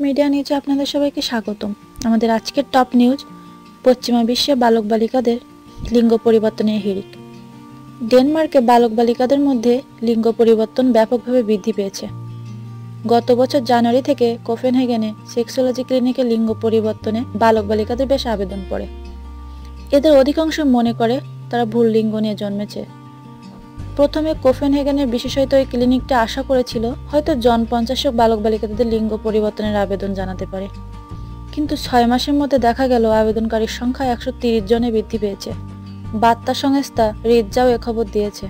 Media নিউজে আপনাদের সবাইকে স্বাগতম। আমাদের আজকের টপ নিউজ পশ্চিমা বিশ্বে বালক বালিকাদের লিঙ্গ পরিবর্তনের হিড়িক। ডেনমার্কে বালক বালিকাদের মধ্যে লিঙ্গ পরিবর্তন ব্যাপকভাবে বৃদ্ধি পেয়েছে। গত বছর জানুয়ারি থেকে কোফেনহেগেনে সেক্সোলজি ক্লিনিকে লিঙ্গ পরিবর্তনে বালক বালিকাদের বেশ আবেদন পড়ে। এদের অধিকাংশ মনে করে তারা ভুল লিঙ্গ নিয়ে জন্মেছে। প্রথমে কোফেনহেগেনের বিশেষায়িত এই ক্লিনিকটা আশা করেছিল হয়তো জন পঞ্চাশক বালক বালিকাদের লিঙ্গ পরিবর্তনের আবেদন জানাতে পারে। কিন্তু ছয় মাসের মধ্যে দেখা গেল আবেদনকারীর সংখ্যা একশো তিরিশ জনে বৃদ্ধি পেয়েছে। বার্তা সংস্থা রিজ্জাও খবর দিয়েছে।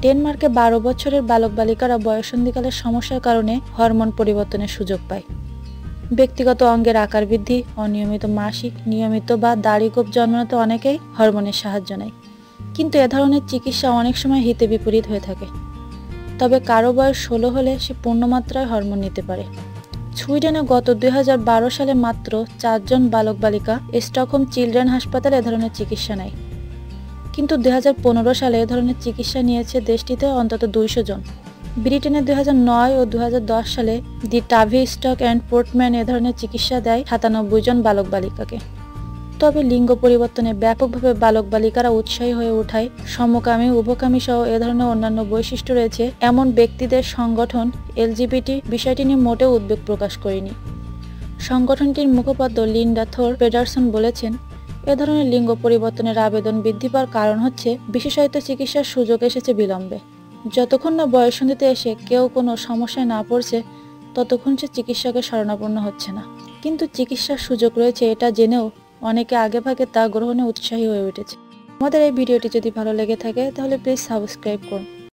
ডেনমার্কে বারো বছরের বালক বালিকারা বয়সন্ধিকালের সমস্যার কারণে হরমোন পরিবর্তনের সুযোগ পায়। ব্যক্তিগত অঙ্গের আকার বৃদ্ধি, অনিয়মিত মাসিক, নিয়মিত বা দাড়ি কোপ জন্মানোতে অনেকেই হরমোনের সাহায্য নেয়। কিন্তু এ ধরনের চিকিৎসা অনেক সময় হিতে বিপরীত হয়ে থাকে। তবে কারও বয়স ষোলো হলে সে পূর্ণমাত্রায় হরমোন নিতে পারে। সুইডেনে গত দু হাজার বারো সালে মাত্র চারজন বালক বালিকা স্টকহোম চিলড্রেন হাসপাতালে এ ধরনের চিকিৎসা নেয়। কিন্তু দুই হাজার পনেরো সালে এ ধরনের চিকিৎসা নিয়েছে দেশটিতে অন্তত দুইশো জন। ব্রিটেনে দুই হাজার নয় ও দুই হাজার দশ সালে the Tavistock and Portman এ ধরনের চিকিৎসা দেয় সাতানব্বই জন বালক বালিকাকে তবে লিঙ্গ পরিবর্তনে ব্যাপকভাবে বালক বালিকারা উৎসাহী হয়ে ওঠায়। সমকামী উভকামী সহ এ ধরনের অন্যান্য বৈশিষ্ট্য রয়েছে। এমন ব্যক্তিদের সংগঠন এলজিবিটি বিষয়টি নিয়ে মোটেও উদ্বেগ প্রকাশ করেনি। সংগঠনটির মুখপাত্র লিন্ডা থোর পেডারসন বলেছেন, এ ধরনের লিঙ্গ পরিবর্তনের আবেদন বৃদ্ধি পাওয়ার কারণ হচ্ছে বিশেষায়িত চিকিৎসার সুযোগ এসেছে বিলম্বে। যতক্ষণ না বয়সন্ধিতে এসে কেউ কোনো সমস্যায় না পড়ছে, ততক্ষণ সে চিকিৎসকের শরণাপন্ন হচ্ছে না। কিন্তু চিকিৎসার সুযোগ রয়েছে এটা জেনেও অনেকে আগে ভাগে তা গ্রহণে উৎসাহী হয়ে উঠেছে। আমাদের এই ভিডিওটি যদি ভালো লেগে থাকে, তাহলে প্লিজ সাবস্ক্রাইব করুন।